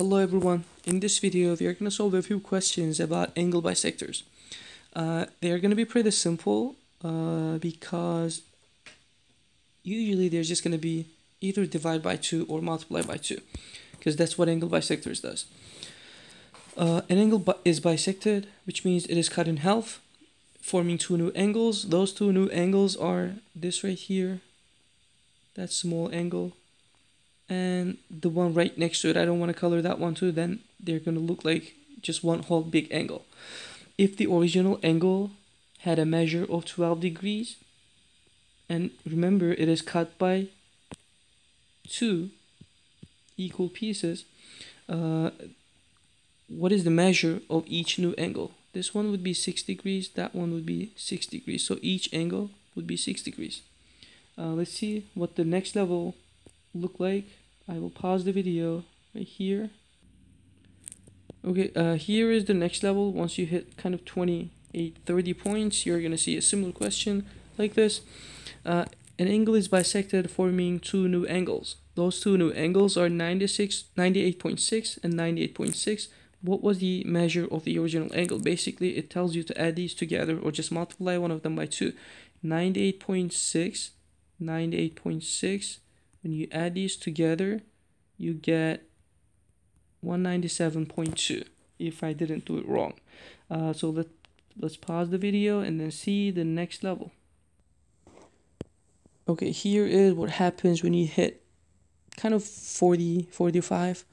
Hello everyone, in this video we are going to solve a few questions about angle bisectors. Uh, they are going to be pretty simple uh, because usually they're just going to be either divide by 2 or multiply by 2 because that's what angle bisectors does. Uh, an angle bi is bisected which means it is cut in half forming two new angles. Those two new angles are this right here, that small angle and the one right next to it I don't want to color that one too then they're going to look like just one whole big angle. If the original angle had a measure of 12 degrees and remember it is cut by two equal pieces uh, what is the measure of each new angle? This one would be 6 degrees that one would be 6 degrees so each angle would be 6 degrees. Uh, let's see what the next level look like I will pause the video right here. Okay, uh, here is the next level. Once you hit kind of 28, 30 points, you're going to see a similar question like this. Uh, an angle is bisected forming two new angles. Those two new angles are 96, 98.6 and 98.6. What was the measure of the original angle? Basically, it tells you to add these together or just multiply one of them by 2. 98.6, 98.6, when you add these together you get 197.2 if I didn't do it wrong. Uh, so let, let's pause the video and then see the next level. Okay here is what happens when you hit kind of 40 45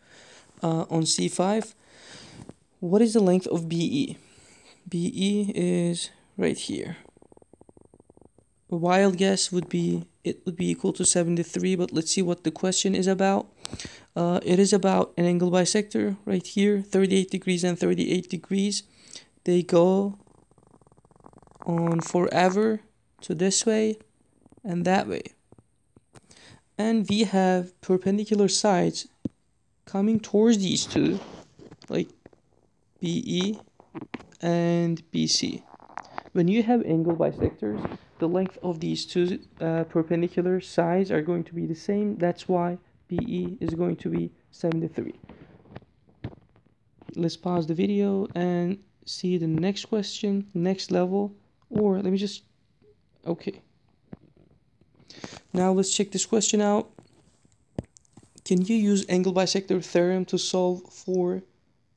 uh, on C5 what is the length of BE BE is right here a wild guess would be it would be equal to 73 but let's see what the question is about. Uh, it is about an angle bisector right here 38 degrees and 38 degrees. They go on forever to this way and that way. And we have perpendicular sides coming towards these two like BE and BC when you have angle bisectors the length of these two uh, perpendicular sides are going to be the same. That's why BE is going to be 73. Let's pause the video and see the next question, next level, or let me just, okay. Now let's check this question out. Can you use angle bisector theorem to solve for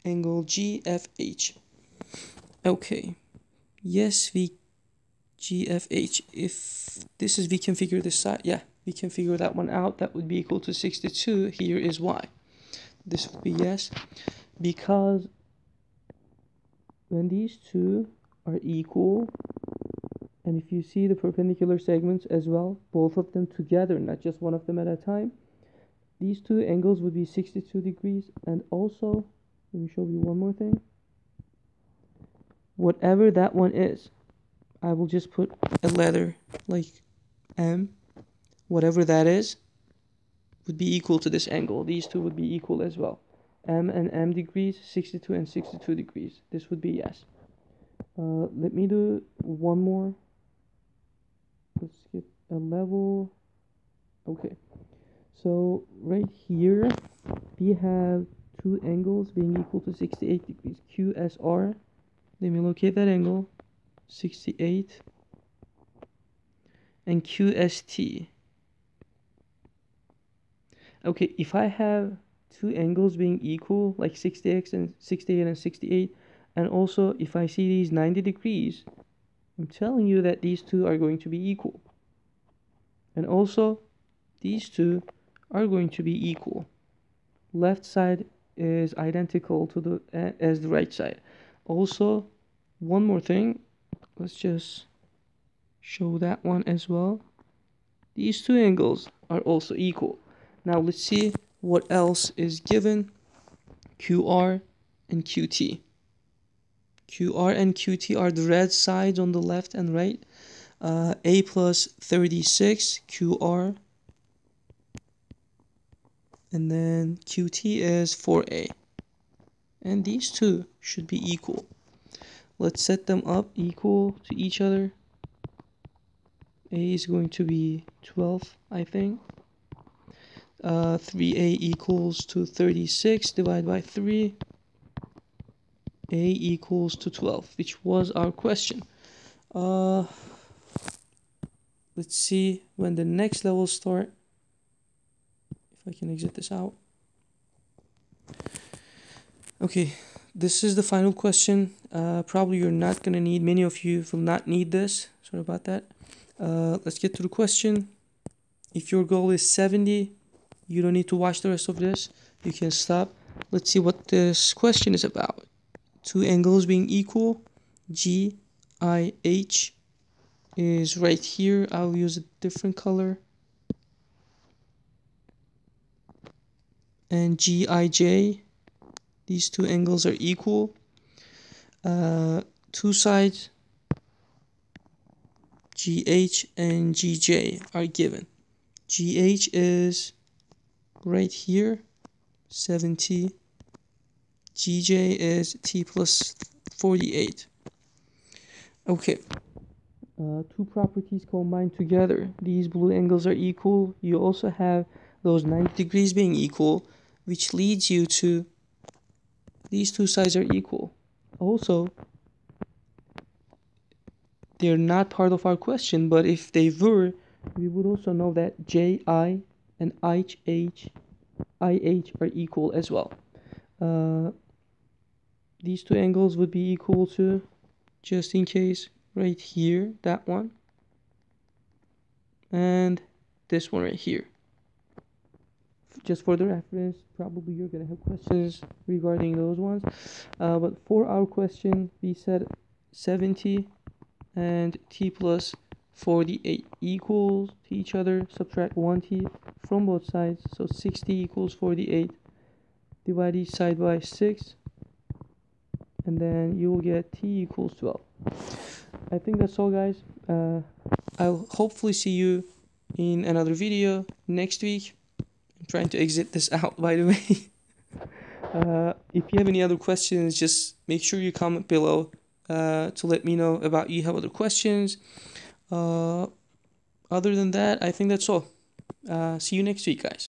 angle GFH? Okay. Yes, we GFH. If this is, we can figure this side. Yeah, we can figure that one out. That would be equal to 62. Here is why. This would be yes. Because when these two are equal, and if you see the perpendicular segments as well, both of them together, not just one of them at a time, these two angles would be 62 degrees. And also, let me show you one more thing. Whatever that one is, I will just put a letter like M, whatever that is, would be equal to this angle. These two would be equal as well. M and M degrees, 62 and 62 degrees. This would be yes. Uh, let me do one more. Let's skip a level. Okay. So right here, we have two angles being equal to 68 degrees. QSR. Let me locate that angle. 68 and QST. Okay, if I have two angles being equal, like 60x and 68 and 68, and also if I see these 90 degrees, I'm telling you that these two are going to be equal. And also, these two are going to be equal. Left side is identical to the uh, as the right side. Also, one more thing, let's just show that one as well. These two angles are also equal. Now let's see what else is given. QR and QT QR and QT are the red sides on the left and right. Uh, A plus 36 QR and then QT is 4A and these two should be equal let's set them up equal to each other. A is going to be 12 I think. Uh, 3a equals to 36 divided by 3 a equals to 12 which was our question. Uh, let's see when the next level start. If I can exit this out. Okay this is the final question. Uh, probably you're not gonna need many of you will not need this. Sorry about that. Uh, let's get to the question. If your goal is 70 you don't need to watch the rest of this. You can stop. Let's see what this question is about. Two angles being equal. G I H is right here. I'll use a different color. And G I J these two angles are equal. Uh, two sides GH and GJ are given. GH is right here 70 GJ is T plus 48 okay. Uh, two properties combined together. These blue angles are equal. You also have those 90 degrees being equal which leads you to these two sides are equal also they're not part of our question but if they were we would also know that JI and IH, IH are equal as well. Uh, these two angles would be equal to, just in case, right here, that one, and this one right here. Just for the reference, probably you're to have questions regarding those ones. Uh, but for our question, we said 70 and t plus 48 equals to each other subtract 1t from both sides. So 60 equals 48 divide each side by 6 and then you will get t equals 12 i think that's all guys. Uh, i'll hopefully see you in another video next week trying to exit this out by the way uh, if you have any other questions just make sure you comment below uh, to let me know about you have other questions uh, other than that, I think that's all. Uh, see you next week, guys.